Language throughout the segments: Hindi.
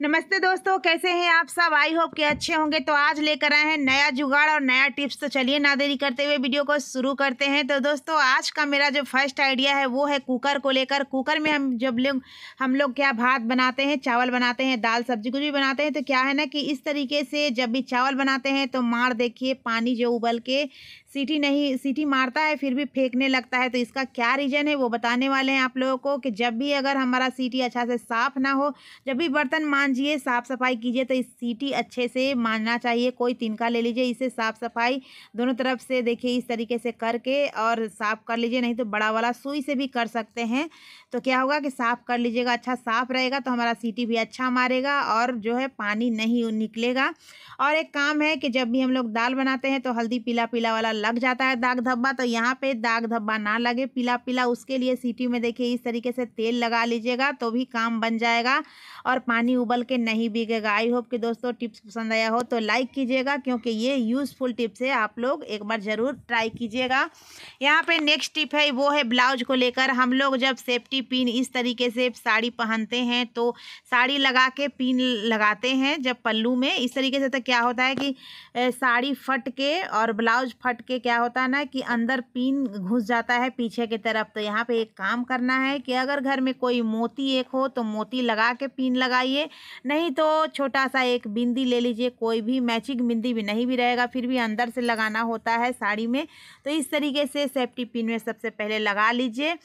नमस्ते दोस्तों, कैसे हैं आप सब? आई होप के अच्छे होंगे। तो आज लेकर आए हैं नया जुगाड़ और नया टिप्स तो चलिए ना देरी करते हुए वीडियो को शुरू करते हैं। तो दोस्तों, आज का मेरा जो फ़र्स्ट आइडिया है, वो है कुकर को लेकर। कुकर में हम जब लोग, हम लोग क्या भात बनाते हैं, चावल बनाते हैं, दाल, सब्ज़ी कुछ भी बनाते हैं तो क्या है ना कि इस तरीके से जब भी चावल बनाते हैं तो मार देखिए, पानी जो उबल के सीटी नहीं, सीटी मारता है, फिर भी फेंकने लगता है। तो इसका क्या रीज़न है, वो बताने वाले हैं आप लोगों को कि जब भी अगर हमारा सीटी अच्छा से साफ़ ना हो, जब भी बर्तन मांजिए साफ़ सफ़ाई कीजिए तो इस सीटी अच्छे से मांजना चाहिए। कोई तिनका ले लीजिए, इसे साफ़ सफ़ाई दोनों तरफ़ से देखिए, इस तरीके से करके और साफ़ कर लीजिए, नहीं तो बड़ा वाला सुई से भी कर सकते हैं। तो क्या होगा कि साफ़ कर लीजिएगा अच्छा साफ़ रहेगा तो हमारा सीटी भी अच्छा मारेगा और जो है पानी नहीं निकलेगा। और एक काम है कि जब भी हम लोग दाल बनाते हैं तो हल्दी पीला पीला वाला लग जाता है दाग धब्बा तो यहाँ पे दाग धब्बा ना लगे पीला पीला उसके लिए सीटी में देखिए इस तरीके से तेल लगा लीजिएगा तो भी काम बन जाएगा और पानी उबल के नहीं बिकेगा। आई होप कि दोस्तों टिप्स पसंद आया हो तो लाइक कीजिएगा, क्योंकि ये यूज़फुल टिप्स है, आप लोग एक बार ज़रूर ट्राई कीजिएगा। यहाँ पे नेक्स्ट टिप है, वो है ब्लाउज को लेकर। हम लोग जब सेफ्टी पिन इस तरीके से साड़ी पहनते हैं तो साड़ी लगा के पिन लगाते हैं जब पल्लू में। इस तरीके से तो क्या होता है कि साड़ी फट के और ब्लाउज फट के क्या होता है ना कि अंदर पिन घुस जाता है पीछे की तरफ़। तो यहाँ पे एक काम करना है कि अगर घर में कोई मोती एक हो तो मोती लगा के पिन लगाइए। नहीं तो छोटा सा एक बिंदी ले लीजिए, कोई भी मैचिंग बिंदी भी नहीं भी रहेगा, फिर भी अंदर से लगाना होता है साड़ी में। तो इस तरीके से सेफ्टी पिन में सबसे पहले लगा लीजिए।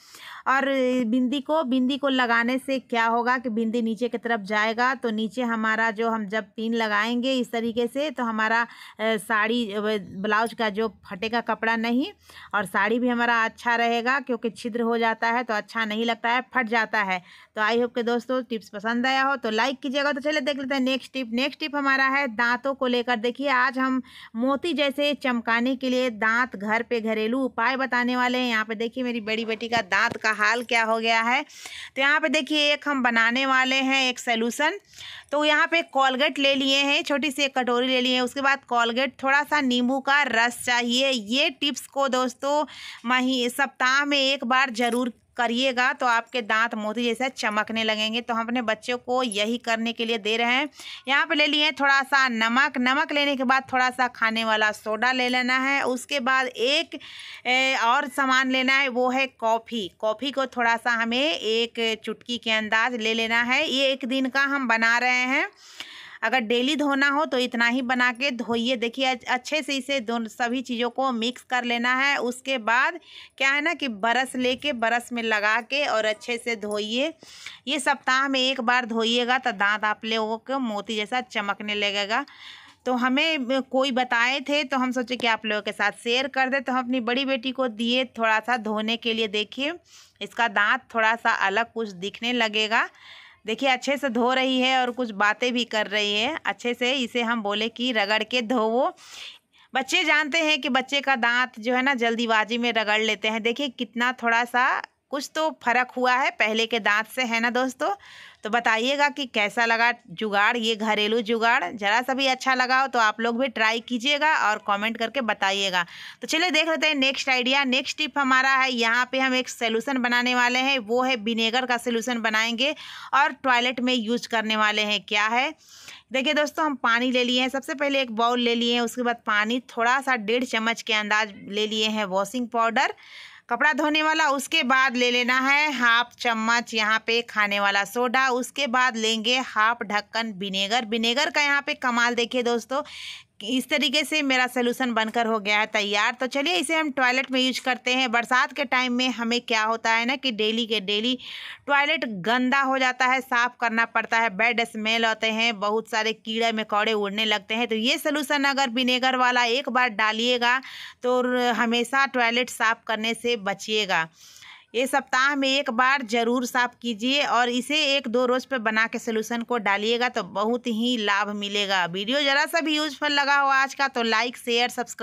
और बिंदी को बिंदी को लगाने से क्या होगा कि बिंदी नीचे की तरफ़ जाएगा तो नीचे हमारा जो हम जब पिन लगाएँगे इस तरीके से तो हमारा साड़ी ब्लाउज का जो फटेगा कपड़ा नहीं, और साड़ी भी हमारा अच्छा रहेगा, क्योंकि छिद्र हो जाता है तो अच्छा नहीं लगता है, फट जाता है। तो आई होप के दोस्तों टिप्स पसंद आया हो तो लाइक कीजिएगा तो चलिए देख लेते हैं नेक्स्ट टिप नेक्स्ट टिप हमारा है दांतों को लेकर। देखिए, आज हम मोती जैसे चमकाने के लिए दांत घर पे घरेलू उपाय बताने वाले हैं। यहाँ पे देखिए मेरी बड़ी बेटी का दांत का हाल क्या हो गया है। तो यहाँ पे देखिए एक हम बनाने वाले हैं एक सोल्यूसन तो यहाँ पे कॉलगेट ले लिए हैं, छोटी सी एक कटोरी ले लिए हैं। उसके बाद कॉलगेट थोड़ा सा नींबू का रस चाहिए। ये टिप्स को दोस्तों, मही, सप्ताह में एक बार ज़रूर करिएगा तो आपके दांत मोती जैसे चमकने लगेंगे। तो हम अपने बच्चों को यही करने के लिए दे रहे हैं। यहाँ पे ले लिए थोड़ा सा नमक। नमक लेने के बाद थोड़ा सा खाने वाला सोडा ले लेना है। उसके बाद एक ए, और सामान लेना है वो है कॉफ़ी। कॉफ़ी को थोड़ा सा हमें एक चुटकी के अंदाज ले लेना है। ये एक दिन का हम बना रहे हैं। अगर डेली धोना हो तो इतना ही बना के धोइए। देखिए अच्छे से इसे दोनों सभी चीज़ों को मिक्स कर लेना है। उसके बाद क्या है ना कि बरस लेके, बरस में लगा के और अच्छे से धोइए। ये सप्ताह में एक बार धोइएगा तो दांत आप लोगों को मोती जैसा चमकने लगेगा। तो हमें कोई बताए थे तो हम सोचे कि आप लोगों के साथ शेयर कर दे। तो हम अपनी बड़ी बेटी को दिए थोड़ा सा धोने के लिए देखिए। इसका दांत थोड़ा सा अलग कुछ दिखने लगेगा। देखिए, अच्छे से धो रही है और कुछ बातें भी कर रही है। अच्छे से इसे हम बोले कि रगड़ के धोवो। बच्चे जानते हैं कि बच्चे का दांत जो है ना, जल्दीबाजी में रगड़ लेते हैं। देखिए, कितना थोड़ा सा कुछ तो फ़र्क हुआ है पहले के दांत से, है ना दोस्तों? तो बताइएगा कि कैसा लगा जुगाड़, ये घरेलू जुगाड़? ज़रा सा भी अच्छा लगा हो तो आप लोग भी ट्राई कीजिएगा और कमेंट करके बताइएगा। तो चलिए देख लेते हैं नेक्स्ट आइडिया, नेक्स्ट टिप हमारा है, यहाँ पे हम एक सोल्यूशन बनाने वाले हैं, वो है विनेगर का सोल्यूशन बनाएँगे और टॉयलेट में यूज़ करने वाले हैं, क्या है? देखिए दोस्तों, हम पानी ले लिए हैं, सबसे पहले एक बाउल ले लिए हैं, उसके बाद पानी थोड़ा सा डेढ़ चम्मच के अंदाज ले लिए हैं, वॉशिंग पाउडर। कपड़ा धोने वाला उसके बाद ले लेना है हाफ़ चम्मच यहाँ पे खाने वाला सोडा। उसके बाद लेंगे हाफ़ ढक्कन विनेगर। विनेगर का यहाँ पे कमाल देखिए दोस्तों इस तरीके से मेरा सोल्यूशन बनकर हो गया है, तैयार। तो चलिए इसे हम टॉयलेट में यूज़ करते हैं। बरसात के टाइम में हमें क्या होता है ना कि डेली के डेली टॉयलेट गंदा हो जाता है, साफ़ करना पड़ता है बैड स्मेल होते हैं, बहुत सारे कीड़े मकौड़े उड़ने लगते हैं। तो ये सोल्यूशन अगर विनेगर वाला एक बार डालिएगा तो हमेशा टॉयलेट साफ़ करने से बचिएगा। ये सप्ताह में एक बार ज़रूर साफ़ कीजिए और इसे एक दो रोज़ पे बना के सोल्यूशन को डालिएगा तो बहुत ही लाभ मिलेगा। वीडियो ज़रा सा भी यूजफुल लगा हो आज का तो लाइक शेयर सब्सक्राइब